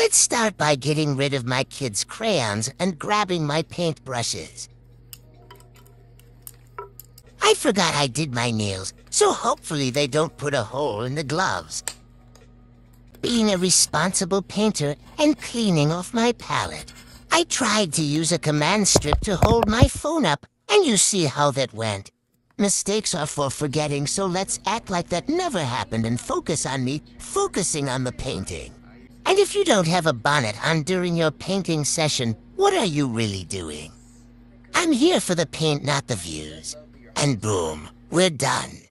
Let's start by getting rid of my kids' crayons and grabbing my paintbrushes. I forgot I did my nails, so hopefully they don't put a hole in the gloves. Being a responsible painter and cleaning off my palette, I tried to use a command strip to hold my phone up, and you see how that went. Mistakes are for forgetting, so let's act like that never happened and focus on me focusing on the painting. And if you don't have a bonnet on during your painting session, what are you really doing? I'm here for the paint, not the views. And boom, we're done.